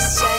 Just